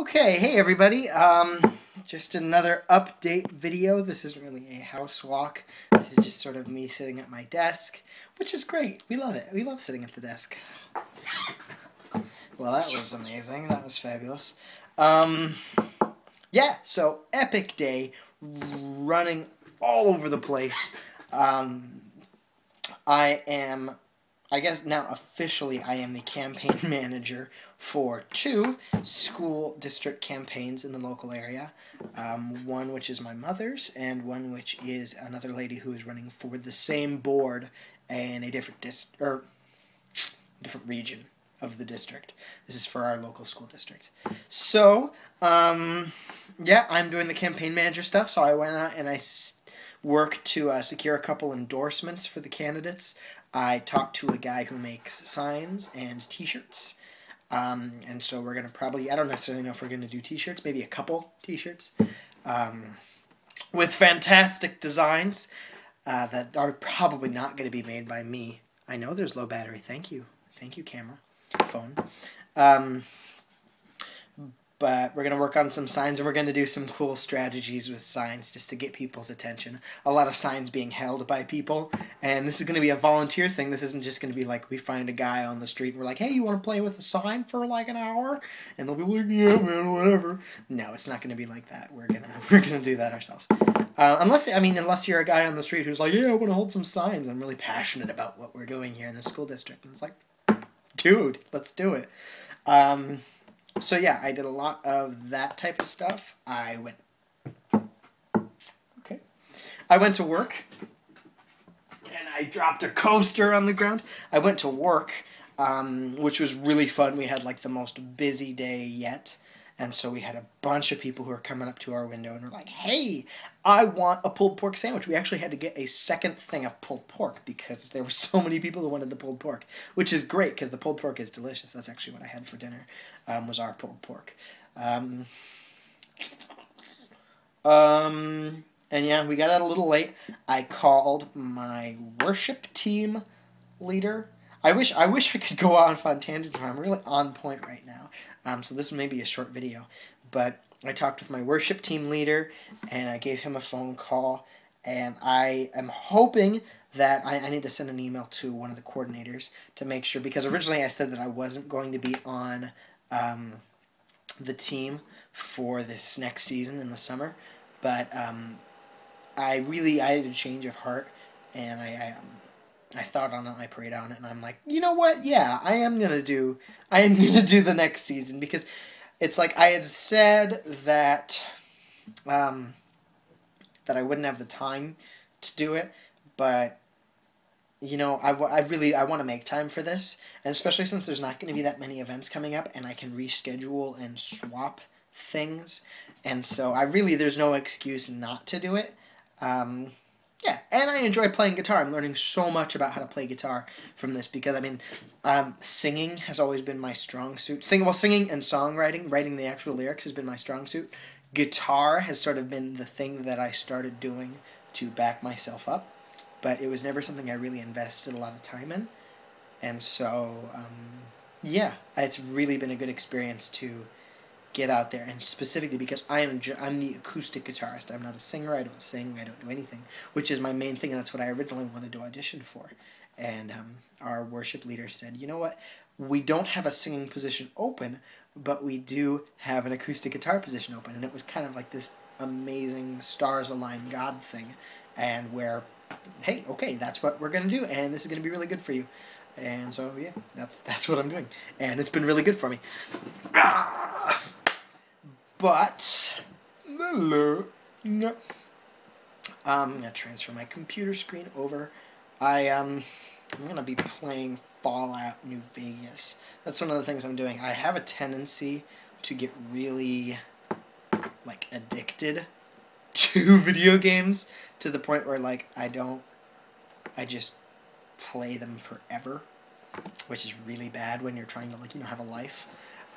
Okay, hey everybody. Um, just another update video. This isn't really a house walk. This is just sort of me sitting at my desk, which is great. We love it. We love sitting at the desk. Well, that was amazing. That was fabulous. Um, yeah, so epic day, running all over the place. Um, I am I guess now officially I am the campaign manager for two school district campaigns in the local area. Um, one which is my mother's, and one which is another lady who is running for the same board in a different dis or different region of the district. This is for our local school district. So, um, yeah, I'm doing the campaign manager stuff. So I went out and I worked to uh, secure a couple endorsements for the candidates. I talked to a guy who makes signs and T-shirts. Um, and so we're going to probably, I don't necessarily know if we're going to do T-shirts, maybe a couple T-shirts um, with fantastic designs uh, that are probably not going to be made by me. I know there's low battery. Thank you. Thank you, camera, phone. Um, but we're going to work on some signs and we're going to do some cool strategies with signs just to get people's attention. A lot of signs being held by people, and this is going to be a volunteer thing. This isn't just going to be like we find a guy on the street and we're like, hey, you want to play with a sign for like an hour? And they'll be like, yeah, man, whatever. No, it's not going to be like that. We're gonna we're gonna do that ourselves. Uh, unless I mean, unless you're a guy on the street who's like, yeah, I want to hold some signs. I'm really passionate about what we're doing here in the school district, and it's like, dude, let's do it. Um, so yeah, I did a lot of that type of stuff. I went. Okay. I went to work. And I dropped a coaster on the ground. I went to work, um, which was really fun. We had like the most busy day yet. And so we had a bunch of people who were coming up to our window and were like, hey, I want a pulled pork sandwich. We actually had to get a second thing of pulled pork because there were so many people who wanted the pulled pork, which is great because the pulled pork is delicious. That's actually what I had for dinner, um, was our pulled pork. Um, um, and yeah, we got out a little late. I called my worship team leader I wish I wish I could go off on tangents. But I'm really on point right now. Um, so this may be a short video, but I talked with my worship team leader, and I gave him a phone call, and I am hoping that I, I need to send an email to one of the coordinators to make sure because originally I said that I wasn't going to be on um, the team for this next season in the summer, but um, I really I had a change of heart, and I, I I thought on it, I prayed on it, and I'm like, you know what? Yeah, I am gonna do. I am gonna do the next season because it's like I had said that, um, that I wouldn't have the time to do it, but you know, I, I really I want to make time for this, and especially since there's not going to be that many events coming up, and I can reschedule and swap things, and so I really there's no excuse not to do it. Um, yeah, and I enjoy playing guitar. I'm learning so much about how to play guitar from this because I mean, um, singing has always been my strong suit. Sing well, singing and songwriting, writing the actual lyrics has been my strong suit. Guitar has sort of been the thing that I started doing to back myself up, but it was never something I really invested a lot of time in, and so um, yeah, it's really been a good experience to get out there and specifically because I am I'm the acoustic guitarist. I'm not a singer. I don't sing. I don't do anything, which is my main thing. And that's what I originally wanted to audition for. And um, our worship leader said, you know what? We don't have a singing position open, but we do have an acoustic guitar position open. And it was kind of like this amazing stars align God thing, and where, hey, okay, that's what we're gonna do, and this is gonna be really good for you. And so yeah, that's that's what I'm doing, and it's been really good for me. Ah! But, no. I'm gonna transfer my computer screen over. I um, I'm gonna be playing Fallout New Vegas. That's one of the things I'm doing. I have a tendency to get really like addicted to video games to the point where like I don't I just play them forever, which is really bad when you're trying to like you know have a life.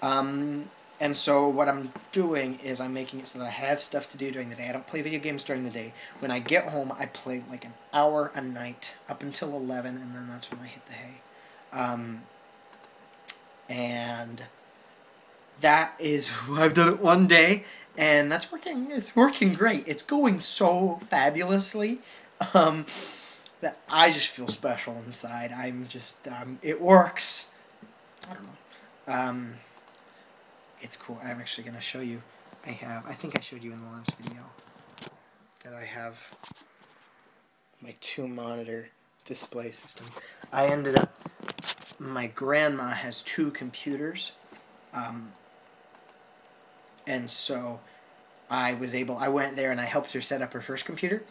Um, and so what I'm doing is I'm making it so that I have stuff to do during the day. I don't play video games during the day. When I get home, I play like an hour a night up until 11, and then that's when I hit the hay. Um, and that is I've done it one day, and that's working. It's working great. It's going so fabulously. Um, that I just feel special inside. I'm just um, it works. I don't know. It's cool. I'm actually gonna show you. I have. I think I showed you in the last video that I have my two monitor display system. I ended up. My grandma has two computers, um, and so I was able. I went there and I helped her set up her first computer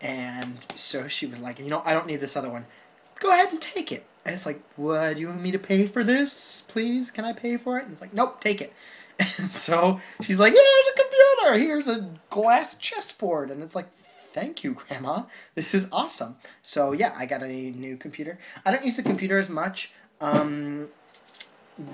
and so she was like, you know, I don't need this other one. Go ahead and take it. And it's like, what, do you want me to pay for this? Please, can I pay for it? And it's like, nope, take it. And so she's like, yeah, here's a computer. Here's a glass chessboard. And it's like, thank you, Grandma. This is awesome. So yeah, I got a new computer. I don't use the computer as much um,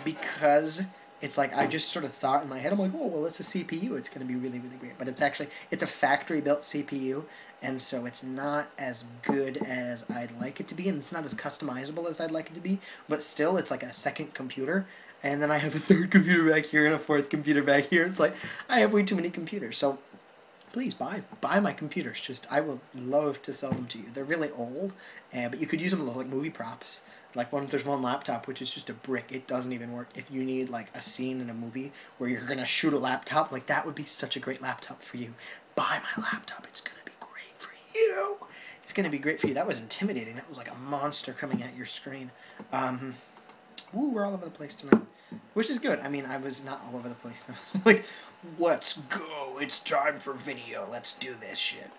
because it's like I just sort of thought in my head, I'm like, oh, well, it's a CPU. It's going to be really, really great. But it's actually, it's a factory-built CPU and so it's not as good as I'd like it to be, and it's not as customizable as I'd like it to be, but still, it's like a second computer, and then I have a third computer back here and a fourth computer back here. It's like, I have way too many computers, so please buy buy my computers. Just I would love to sell them to you. They're really old, but you could use them like movie props. Like one, there's one laptop which is just a brick. It doesn't even work. If you need like a scene in a movie where you're gonna shoot a laptop, like that would be such a great laptop for you. Buy my laptop. It's gonna be great for you. It's to be great for you. That was intimidating. That was like a monster coming at your screen. Um, woo, we're all over the place tonight. Which is good. I mean, I was not all over the place. like, let's go. It's time for video. Let's do this shit.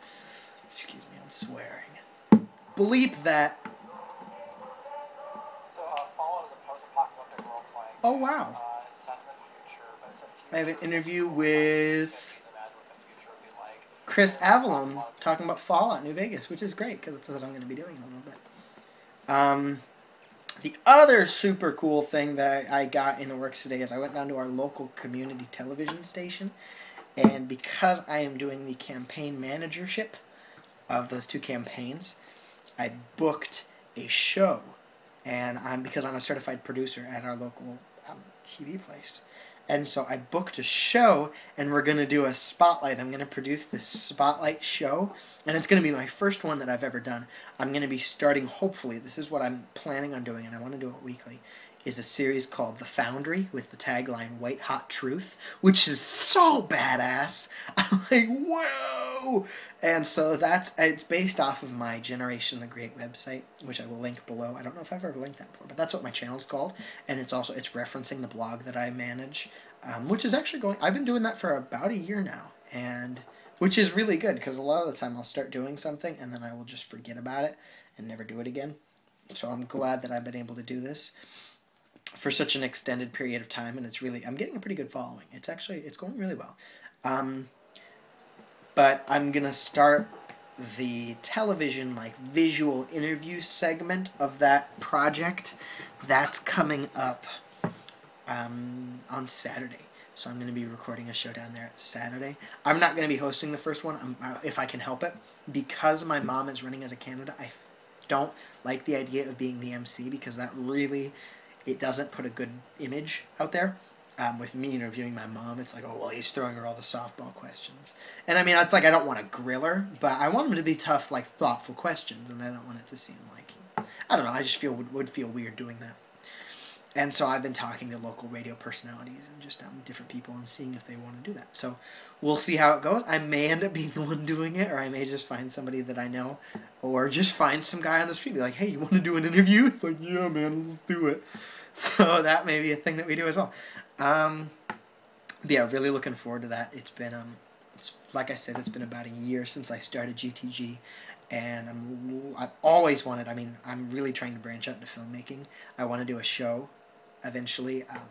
Excuse me, I'm swearing. Bleep that. So, uh, Fallout is a post-apocalyptic role-playing Oh, wow. Uh, it's set in the future, but it's a future. I have an interview with. Chris Avellone talking about Fallout New Vegas, which is great because that's what I'm going to be doing in a little bit. Um, the other super cool thing that I got in the works today is I went down to our local community television station, and because I am doing the campaign managership of those two campaigns, I booked a show, and I'm because I'm a certified producer at our local um, TV place. And so I booked a show, and we're going to do a spotlight. I'm going to produce this spotlight show, and it's going to be my first one that I've ever done. I'm going to be starting, hopefully, this is what I'm planning on doing, and I want to do it weekly, is a series called The Foundry with the tagline White Hot Truth, which is so badass. I'm like, whoa! And so that's, it's based off of my Generation the Great website, which I will link below. I don't know if I've ever linked that before, but that's what my channel's called. And it's also, it's referencing the blog that I manage, um, which is actually going, I've been doing that for about a year now. And, which is really good because a lot of the time I'll start doing something and then I will just forget about it and never do it again. So I'm glad that I've been able to do this for such an extended period of time, and it's really I'm getting a pretty good following. It's actually it's going really well. Um, but I'm gonna start the television like visual interview segment of that project. That's coming up um, on Saturday. So I'm going to be recording a show down there Saturday. I'm not going to be hosting the first one uh, if I can help it because my mom is running as a candidate. I don't like the idea of being the MC because that really it doesn't put a good image out there. Um, with me interviewing my mom, it's like, oh well, he's throwing her all the softball questions, and I mean, it's like I don't want to grill her, but I want them to be tough, like thoughtful questions, and I don't want it to seem like I don't know. I just feel would, would feel weird doing that. And so I've been talking to local radio personalities and just um, different people and seeing if they want to do that. So we'll see how it goes. I may end up being the one doing it, or I may just find somebody that I know, or just find some guy on the street be like, hey, you want to do an interview? It's like, yeah, man, let's do it. So that may be a thing that we do as well. Um, yeah, really looking forward to that. It's been, um, it's, like I said, it's been about a year since I started GTG, and I'm, I've always wanted. I mean, I'm really trying to branch out into filmmaking. I want to do a show, eventually. Um,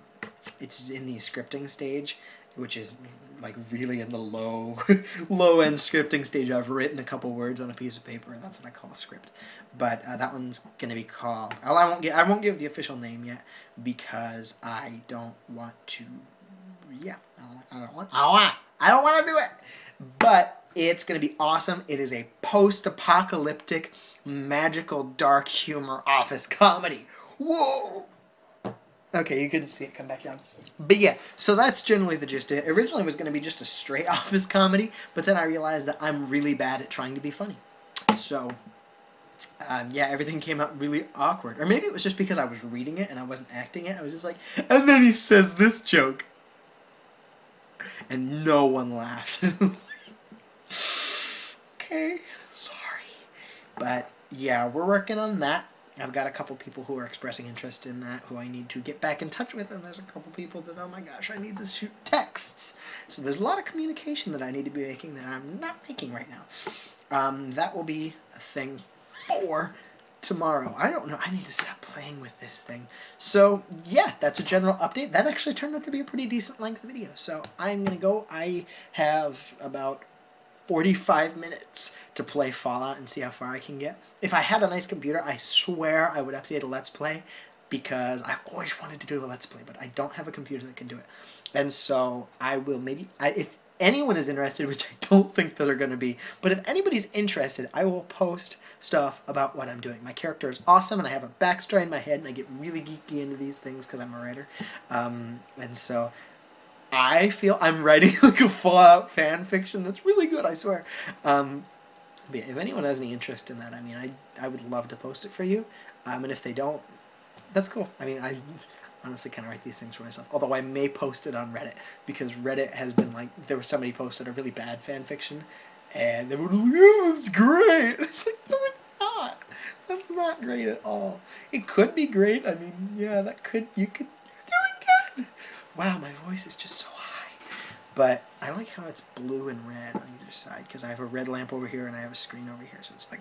it's in the scripting stage, which is like really in the low low end scripting stage. I've written a couple words on a piece of paper, and that's what I call a script. But uh, that one's gonna be called. Well, I won't get. I won't give the official name yet because I don't want to. Yeah, I don't want. I don't want. I don't want to do it. But it's gonna be awesome. It is a post-apocalyptic, magical, dark humor office comedy. Whoa. Okay, you couldn't see it come back down. But yeah, so that's generally the gist. It originally was going to be just a straight office comedy, but then I realized that I'm really bad at trying to be funny. So, um, yeah, everything came out really awkward. Or maybe it was just because I was reading it and I wasn't acting it. I was just like, and then he says this joke. And no one laughed. okay, sorry. But yeah, we're working on that. I've got a couple people who are expressing interest in that who I need to get back in touch with, and there's a couple people that, oh my gosh, I need to shoot texts. So there's a lot of communication that I need to be making that I'm not making right now. Um, that will be a thing for tomorrow. I don't know. I need to stop playing with this thing. So, yeah, that's a general update. That actually turned out to be a pretty decent length video. So, I'm going to go. I have about 45 minutes to play Fallout and see how far I can get. If I had a nice computer, I swear I would update a Let's Play because I've always wanted to do a Let's Play, but I don't have a computer that can do it. And so I will maybe, I, if anyone is interested, which I don't think that they're going to be, but if anybody's interested, I will post stuff about what I'm doing. My character is awesome, and I have a backstory in my head, and I get really geeky into these things because I'm a writer. Um, and so I feel I'm writing like a Fallout fan fiction that's really good, I swear. Um, but if anyone has any interest in that, I mean, I I would love to post it for you. Um, and if they don't, that's cool. I mean, I honestly kind of write these things for myself. Although I may post it on Reddit because Reddit has been like there was somebody posted a really bad fan fiction, and they were like, "Yeah, great." It's like no, it's not. That's not great at all. It could be great. I mean, yeah, that could you could. Wow, my voice is just so high. But I like how it's blue and red on either side because I have a red lamp over here and I have a screen over here, so it's like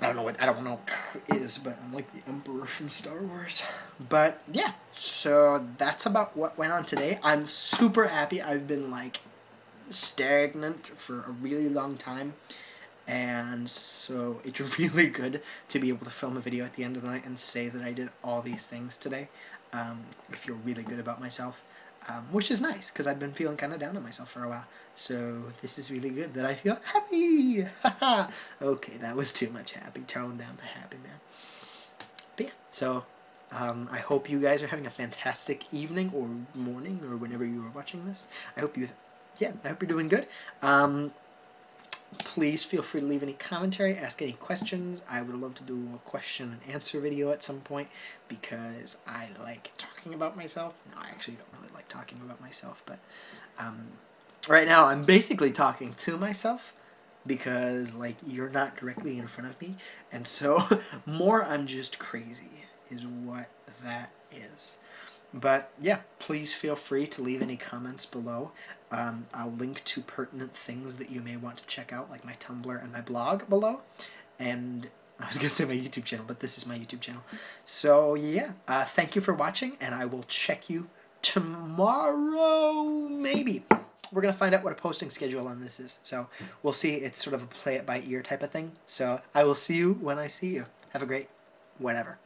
I don't know what I don't know is, but I'm like the Emperor from Star Wars. But yeah, so that's about what went on today. I'm super happy. I've been like stagnant for a really long time. And so it's really good to be able to film a video at the end of the night and say that I did all these things today. Um, I feel really good about myself um, which is nice because I've been feeling kind of down on myself for a while. So this is really good that I feel happy. okay, that was too much happy. Tone down the happy man. But yeah, so um, I hope you guys are having a fantastic evening or morning or whenever you are watching this. I hope you, yeah, I hope you're doing good. Um, please feel free to leave any commentary, ask any questions. I would love to do a question and answer video at some point because I like talking about myself. No, I actually don't really like talking about myself, but um, right now I'm basically talking to myself because like you're not directly in front of me, and so more I'm just crazy is what that is. But yeah, please feel free to leave any comments below. Um, I'll link to pertinent things that you may want to check out, like my Tumblr and my blog below. And I was going to say my YouTube channel, but this is my YouTube channel. So yeah, uh, thank you for watching, and I will check you tomorrow, maybe. We're going to find out what a posting schedule on this is. So we'll see. It's sort of a play it by ear type of thing. So I will see you when I see you. Have a great whatever.